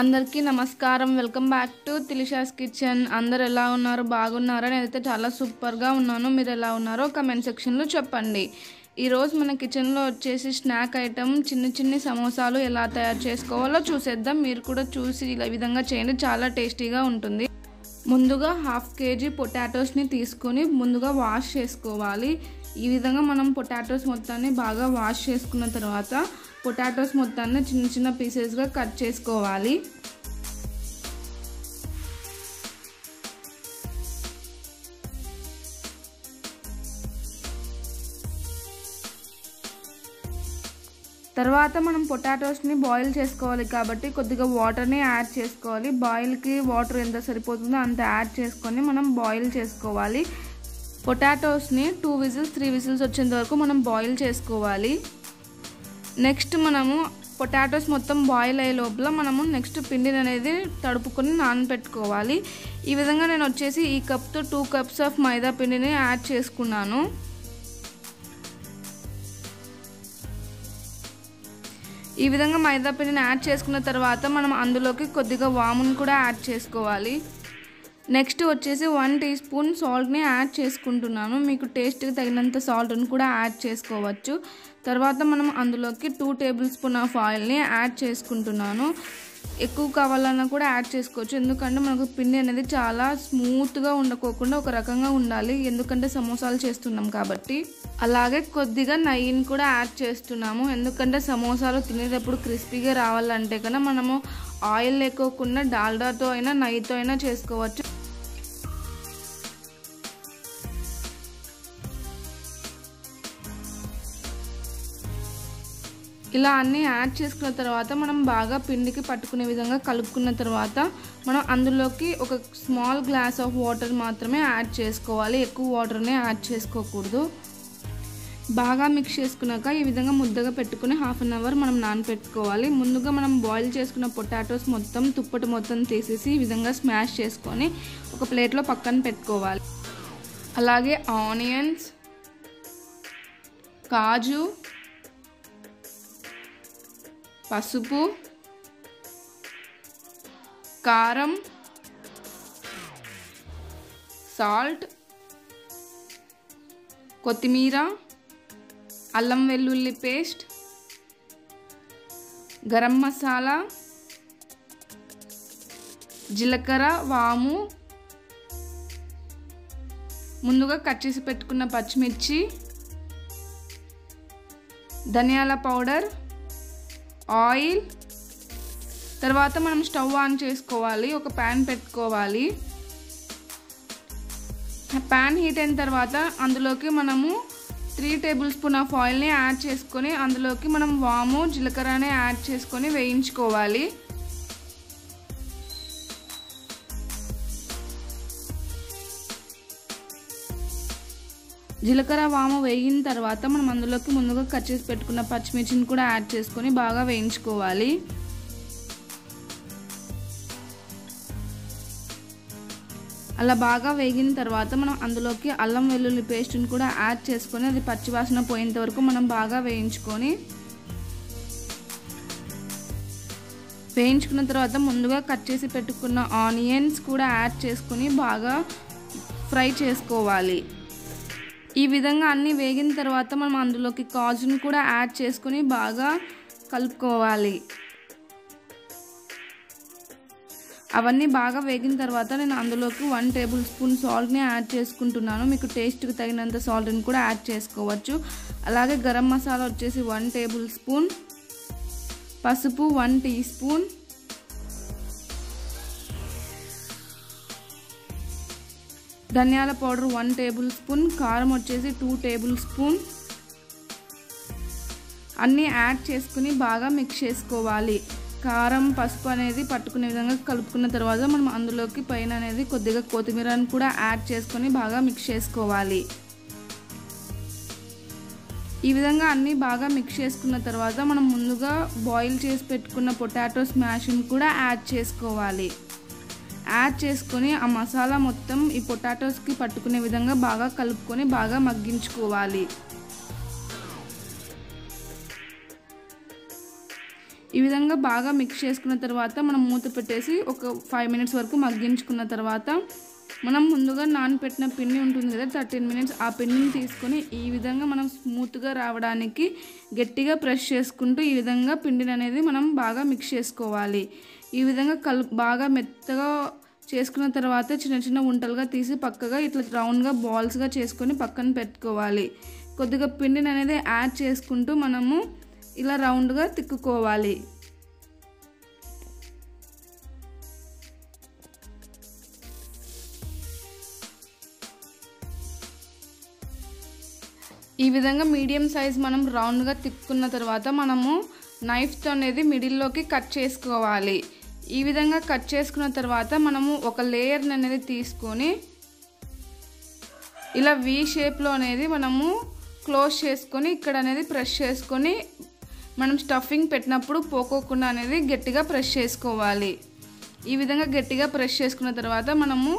అందరికీ నమస్కారం. Welcome back to Tilisha's kitchen. అందరు ఎలా ఉన్నారు? బాగున్నారా? నేనైతే చాలా సూపర్గా ఉన్నాను. మీరు ఎలా ఉన్నారో కమెంట్ సెక్షన్లో చెప్పండి. ఈరోజు మన కిచెన్లో వచ్చేసి స్నాక్ ఐటమ్ చిన్న చిన్ని సమోసాలు ఎలా తయారు చేసుకోవాలో చూసేద్దాం. మీరు కూడా చూసి ఇలా విధంగా చేయండి. చాలా టేస్టీగా ఉంటుంది. ముందుగా హాఫ్ కేజీ పొటాటోస్ని తీసుకొని ముందుగా వాష్ చేసుకోవాలి. ఈ విధంగా మనం పొటాటోస్ మొత్తాన్ని బాగా వాష్ చేసుకున్న తర్వాత పొటాటోస్ మొత్తాన్ని చిన్న చిన్న పీసెస్గా కట్ చేసుకోవాలి. తర్వాత మనం పొటాటోస్ని బాయిల్ చేసుకోవాలి కాబట్టి కొద్దిగా వాటర్ని యాడ్ చేసుకోవాలి. బాయిల్కి వాటర్ ఎంత సరిపోతుందో అంత యాడ్ చేసుకొని మనం బాయిల్ చేసుకోవాలి. పొటాటోస్ని టూ విజిల్స్ త్రీ విజిల్స్ వచ్చేంత వరకు మనం బాయిల్ చేసుకోవాలి. నెక్స్ట్ మనము పొటాటోస్ మొత్తం బాయిల్ అయ్యే లోపల మనము నెక్స్ట్ పిండిని అనేది తడుపుకొని నానబెట్టుకోవాలి ఈ విధంగా నేను వచ్చేసి ఈ కప్తో టూ కప్స్ ఆఫ్ మైదా పిండిని యాడ్ చేసుకున్నాను. ఈ విధంగా మైదా పిండిని యాడ్ చేసుకున్న తర్వాత మనం అందులోకి కొద్దిగా వామును కూడా యాడ్ చేసుకోవాలి. నెక్స్ట్ వచ్చేసి వన్ టీ స్పూన్ సాల్ట్ని యాడ్ చేసుకుంటున్నాను. మీకు టేస్ట్కి తగినంత సాల్ట్ని కూడా యాడ్ చేసుకోవచ్చు. తర్వాత మనం అందులోకి టూ టేబుల్ స్పూన్ ఆఫ్ ఆయిల్ని యాడ్ చేసుకుంటున్నాను. ఎక్కువ కావాలన్నా కూడా యాడ్ చేసుకోవచ్చు. ఎందుకంటే మనకు పిండి అనేది చాలా స్మూత్గా ఉండకోకుండా ఒక రకంగా ఉండాలి. ఎందుకంటే సమోసాలు చేస్తున్నాం కాబట్టి. అలాగే కొద్దిగా నెయ్యిని కూడా యాడ్ చేస్తున్నాము. ఎందుకంటే సమోసాలు తినేటప్పుడు క్రిస్పీగా రావాలంటే కన్నా మనము ఆయిల్ లేకోకుండా డాల్డాతో అయినా నెయ్యితో అయినా చేసుకోవచ్చు. ఇలా అన్నీ యాడ్ చేసుకున్న తర్వాత మనం బాగా పిండికి పట్టుకునే విధంగా కలుపుకున్న తర్వాత మనం అందులోకి ఒక స్మాల్ గ్లాస్ ఆఫ్ వాటర్ మాత్రమే యాడ్ చేసుకోవాలి. ఎక్కువ వాటర్నే యాడ్ చేసుకోకూడదు. బాగా మిక్స్ చేసుకున్నాక ఈ విధంగా ముద్దగా పెట్టుకుని హాఫ్ అన్ అవర్ మనం నానపెట్టుకోవాలి. ముందుగా మనం బాయిల్ చేసుకున్న పొటాటోస్ మొత్తం తుప్పటి మొత్తం తీసేసి ఈ విధంగా స్మాష్ చేసుకొని ఒక ప్లేట్లో పక్కన పెట్టుకోవాలి. అలాగే ఆనియన్స్ కాజు పసుపు కారం సాల్ట్ కొత్తిమీర అల్లం వెల్లుల్లి పేస్ట్ గరం మసాలా జీలకర్ర వాము ముందుగా కట్ చేసి పెట్టుకున్న పచ్చిమిర్చి ధనియాల పౌడర్ ఆయిల్. తర్వాత మనం స్టవ్ ఆన్ చేసుకోవాలి. ఒక ప్యాన్ పెట్టుకోవాలి. ప్యాన్ హీట్ అయిన తర్వాత అందులోకి మనము త్రీ టేబుల్ స్పూన్ ఆఫ్ ఆయిల్ని యాడ్ చేసుకొని అందులోకి మనం వాము జీలకర్రని యాడ్ చేసుకొని వేయించుకోవాలి. జీలకర్ర వాము వేగిన తర్వాత మనం అందులోకి ముందుగా కట్ చేసి పెట్టుకున్న పచ్చిమిర్చిని కూడా యాడ్ చేసుకొని బాగా వేయించుకోవాలి. అలా బాగా వేగిన తర్వాత మనం అందులోకి అల్లం వెల్లుల్లి పేస్ట్ని కూడా యాడ్ చేసుకొని అది పచ్చివాసన పోయేంత వరకు మనం బాగా వేయించుకొని వేయించుకున్న తర్వాత ముందుగా కట్ చేసి పెట్టుకున్న ఆనియన్స్ కూడా యాడ్ చేసుకొని బాగా ఫ్రై చేసుకోవాలి. ఈ విధంగా అన్నీ వేగిన తర్వాత మనం అందులోకి కాజును కూడా యాడ్ చేసుకుని బాగా కలుపుకోవాలి. అవన్నీ బాగా వేగిన తర్వాత నేను అందులోకి వన్ టేబుల్ స్పూన్ సాల్ట్ని యాడ్ చేసుకుంటున్నాను. మీకు టేస్ట్కి తగినంత సాల్ట్ని కూడా యాడ్ చేసుకోవచ్చు. అలాగే గరం మసాలా వచ్చేసి వన్ టేబుల్ స్పూన్ పసుపు వన్ టీ స్పూన్ ధనియాల పౌడర్ వన్ టేబుల్ స్పూన్ కారం వచ్చేసి టూ టేబుల్ స్పూన్. అన్నీ యాడ్ చేసుకుని బాగా మిక్స్ చేసుకోవాలి. కారం పసుపు అనేది పట్టుకునే విధంగా కలుపుకున్న తర్వాత మనం అందులోకి పైన అనేది కొద్దిగా కొత్తిమీరని కూడా యాడ్ చేసుకొని బాగా మిక్స్ చేసుకోవాలి. ఈ విధంగా అన్నీ బాగా మిక్స్ చేసుకున్న తర్వాత మనం ముందుగా బాయిల్ చేసి పెట్టుకున్న పొటాటో స్మాష్ని కూడా యాడ్ చేసుకోవాలి. యాడ్ చేసుకొని ఆ మసాలా మొత్తం ఈ పొటాటోస్కి పట్టుకునే విధంగా బాగా కలుపుకొని బాగా మగ్గించుకోవాలి. ఈ విధంగా బాగా మిక్స్ చేసుకున్న తర్వాత మనం మూత పెట్టేసి ఒక ఫైవ్ మినిట్స్ వరకు మగ్గించుకున్న తర్వాత మనం ముందుగా నానపెట్టిన పిండి ఉంటుంది కదా థర్టీన్ మినిట్స్ ఆ పిండిని తీసుకొని ఈ విధంగా మనం స్మూత్గా రావడానికి గట్టిగా ప్రెస్ చేసుకుంటూ ఈ విధంగా పిండిని అనేది మనం బాగా మిక్స్ చేసుకోవాలి. ఈ విధంగా కలు బాగా మెత్తగా చేసుకున్న తర్వాత చిన్న చిన్న ఉంటలుగా తీసి పక్కగా ఇట్లా రౌండ్గా బాల్స్గా చేసుకొని పక్కన పెట్టుకోవాలి. కొద్దిగా పిండిని అనేది యాడ్ చేసుకుంటూ మనము ఇలా రౌండ్గా తిక్కుకోవాలి. ఈ విధంగా మీడియం సైజ్ మనం రౌండ్గా తిక్కున్న తర్వాత మనము నైఫ్తో అనేది మిడిల్లోకి కట్ చేసుకోవాలి. ఈ విధంగా కట్ చేసుకున్న తర్వాత మనము ఒక లేయర్ని అనేది తీసుకొని ఇలా వి షేప్లో అనేది మనము క్లోజ్ చేసుకొని ఇక్కడ అనేది ప్రెస్ చేసుకొని మనం స్టఫింగ్ పెట్టినప్పుడు పోకోకుండా అనేది గట్టిగా ప్రెస్ చేసుకోవాలి. ఈ విధంగా గట్టిగా ప్రెస్ చేసుకున్న తర్వాత మనము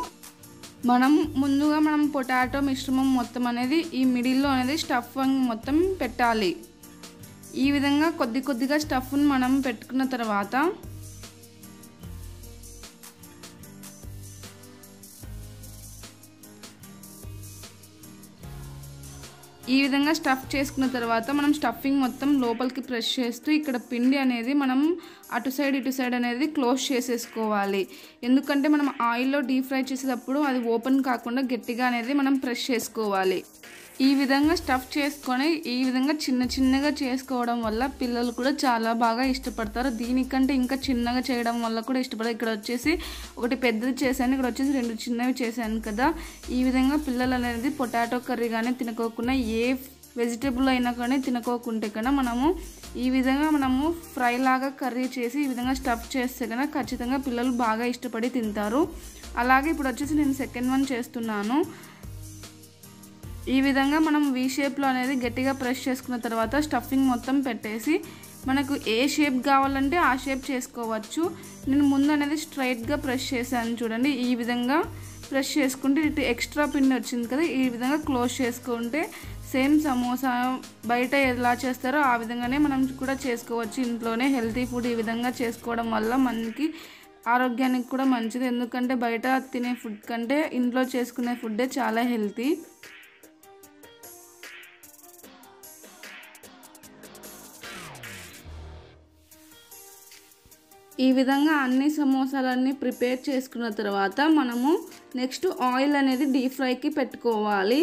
మనం ముందుగా మనం పొటాటో మిశ్రమం మొత్తం అనేది ఈ మిడిల్లో అనేది స్టఫింగ్ మొత్తం పెట్టాలి. ఈ విధంగా కొద్ది కొద్దిగా స్టఫ్ని మనం పెట్టుకున్న తర్వాత ఈ విధంగా స్టఫ్ చేసుకున్న తర్వాత మనం స్టఫింగ్ మొత్తం లోపలికి ప్రెస్ చేస్తూ ఇక్కడ పిండి అనేది మనం అటు సైడ్ ఇటు సైడ్ అనేది క్లోజ్ చేసేసుకోవాలి. ఎందుకంటే మనం ఆయిల్లో డీప్ ఫ్రై చేసేటప్పుడు అది ఓపెన్ కాకుండా గట్టిగా అనేది మనం ప్రెస్ చేసుకోవాలి. ఈ విధంగా స్టఫ్ చేసుకొని ఈ విధంగా చిన్న చిన్నగా చేసుకోవడం వల్ల పిల్లలు కూడా చాలా బాగా ఇష్టపడతారు. దీనికంటే ఇంకా చిన్నగా చేయడం వల్ల కూడా ఇష్టపడతారు ఇక్కడ వచ్చేసి ఒకటి పెద్దది చేశాను. ఇక్కడ వచ్చేసి రెండు చిన్నవి చేశాను కదా. ఈ విధంగా పిల్లలు అనేది పొటాటో కర్రీ కానీ తినకోకుండా ఏ వెజిటేబుల్ అయినా కానీ తినకోకుంటే కన్నా మనము ఈ విధంగా మనము ఫ్రై లాగా కర్రీ చేసి ఈ విధంగా స్టఫ్ చేస్తే కన్నా ఖచ్చితంగా పిల్లలు బాగా ఇష్టపడి తింటారు. అలాగే ఇప్పుడు వచ్చేసి నేను సెకండ్ వన్ చేస్తున్నాను. ఈ విధంగా మనం వీ షేప్లో అనేది గట్టిగా ప్రెస్ చేసుకున్న తర్వాత స్టఫింగ్ మొత్తం పెట్టేసి మనకు ఏ షేప్ కావాలంటే ఆ షేప్ చేసుకోవచ్చు. నేను ముందు అనేది స్ట్రైట్గా ప్రెస్ చేశాను చూడండి. ఈ విధంగా ప్రెస్ చేసుకుంటే ఇటు ఎక్స్ట్రా పిండి వచ్చింది కదా ఈ విధంగా క్లోజ్ చేసుకుంటే సేమ్ సమోసా బయట ఎలా చేస్తారో ఆ విధంగానే మనం కూడా చేసుకోవచ్చు. ఇంట్లోనే హెల్తీ ఫుడ్ ఈ విధంగా చేసుకోవడం వల్ల మనకి ఆరోగ్యానికి కూడా మంచిది. ఎందుకంటే బయట తినే ఫుడ్ కంటే ఇంట్లో చేసుకునే ఫుడ్డే చాలా హెల్తీ ఈ విధంగా అన్ని సమోసాలన్నీ ప్రిపేర్ చేసుకున్న తర్వాత మనము నెక్స్ట్ ఆయిల్ అనేది డీప్ ఫ్రైకి పెట్టుకోవాలి.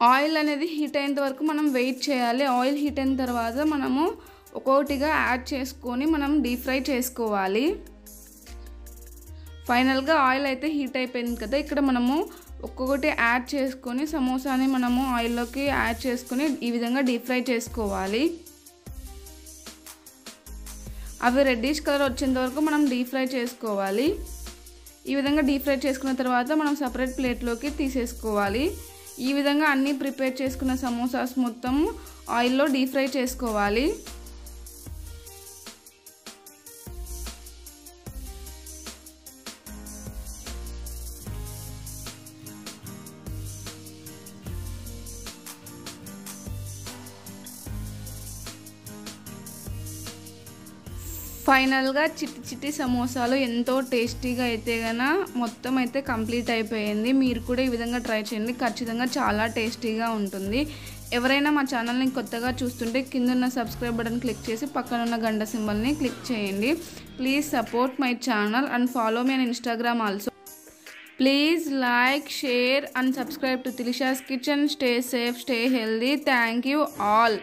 ఆయిల్ అనేది హీట్ అయినంత వరకు మనం వెయిట్ చేయాలి. ఆయిల్ హీట్ అయిన తర్వాత మనము ఒక్కొక్కటిగా యాడ్ చేసుకొని మనం డీప్ ఫ్రై చేసుకోవాలి. ఫైనల్గా ఆయిల్ అయితే హీట్ అయిపోయింది కదా ఇక్కడ మనము ఒక్కొక్కటి యాడ్ చేసుకొని సమోసాని మనము ఆయిల్లోకి యాడ్ చేసుకొని ఈ విధంగా డీప్ ఫ్రై చేసుకోవాలి. అవి రెడ్డిష్ కలర్ వచ్చేంత వరకు మనం డీప్ ఫ్రై చేసుకోవాలి. ఈ విధంగా డీప్ ఫ్రై చేసుకున్న తర్వాత మనం సపరేట్ ప్లేట్లోకి తీసేసుకోవాలి. ఈ విధంగా అన్నీ ప్రిపేర్ చేసుకున్న సమోసాస్ మొత్తం ఆయిల్లో డీప్ ఫ్రై చేసుకోవాలి. ఫైనల్గా చిట్టి చిట్టి సమోసాలు ఎంతో టేస్టీగా అయితే గన మొత్తం అయితే కంప్లీట్ అయిపోయింది. మీరు కూడా ఈ విధంగా ట్రై చేయండి. ఖచ్చితంగా చాలా టేస్టీగా ఉంటుంది. ఎవరైనా మా ఛానల్ని కొత్తగా చూస్తుంటే కింద ఉన్న సబ్స్క్రైబ్ బటన్ క్లిక్ చేసి పక్కన ఉన్న గంట సింబల్ని క్లిక్ చేయండి. Please support my channel and follow me on Instagram also. Please like share and subscribe to Tilisha's kitchen. Stay safe stay healthy. Thank you all.